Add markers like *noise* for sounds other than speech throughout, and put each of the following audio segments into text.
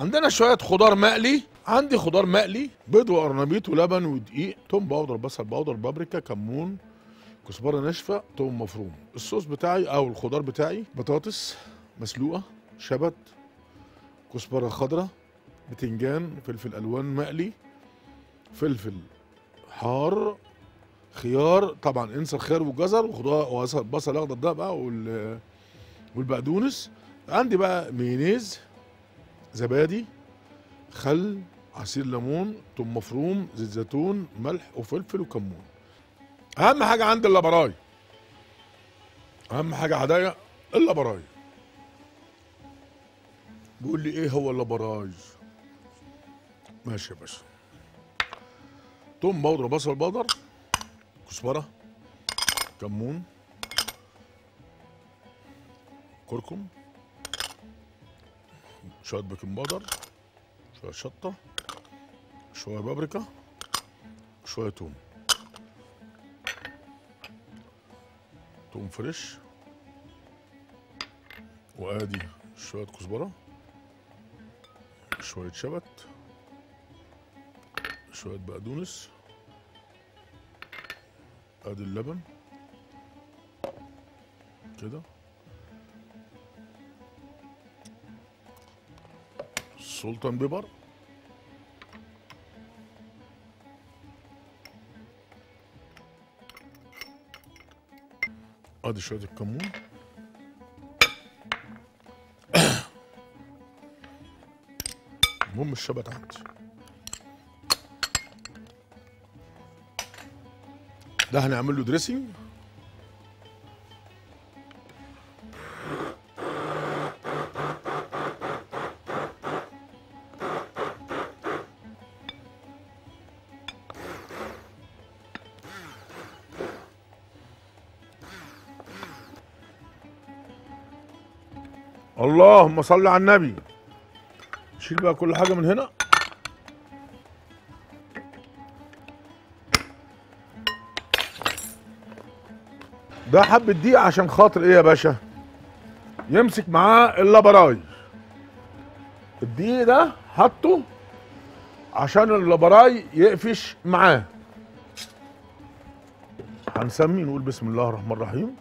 عندنا شوية خضار مقلي. عندي خضار مقلي بيض وقرنبيط ولبن ودقيق توم powder بصل powder بابريكا كمون كزبرة ناشفة توم مفروم. الصوص بتاعي أو الخضار بتاعي بطاطس مسلوقة شبت كزبرة خضراء بتنجان فلفل ألوان مقلي فلفل حار خيار طبعا انسى الخيار والجزر وخضار وبصل بصل أخضر ده بقى وال والبقدونس. عندي بقى مايونيز زبادي خل عصير ليمون توم مفروم زيت زيتون ملح وفلفل وكمون. أهم حاجة عندي اللبراي أهم حاجة عدايا اللبراي بيقول لي إيه هو اللبراي ماشي يا باشا. توم powder بصل powder كزبرة كمون كركم. شوية baking powder شوية شطة شوية بابريكا شوية توم. توم فريش. وآدي شوية كزبرة شوية شبت شوية بقدونس. آدي اللبن. كده. سلطان بيبر. ادي شوية الكمون. *coughs* المهم الشبت عندي. ده هنعمل له دريسنج اللهم صل على النبي. شيل بقى كل حاجة من هنا. ده حبة دقيق عشان خاطر إيه يا باشا؟ يمسك معاه اللبراي الدقيق ده حطه عشان اللبراي يقفش معاه. هنسمي نقول بسم الله الرحمن الرحيم.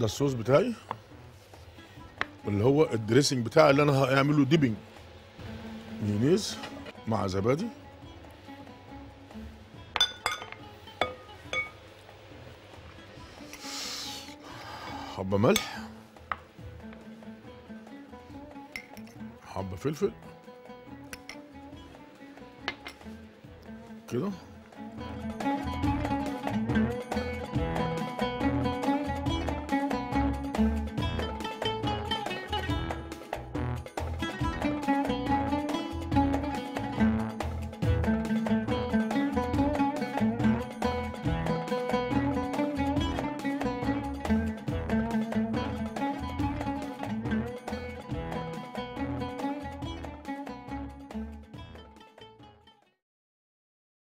ده الصوص بتاعي اللي هو ال dressing بتاعي اللي أنا هعمل له dipping. مايونيز مع زبادي. حبة ملح. حبة فلفل. كده.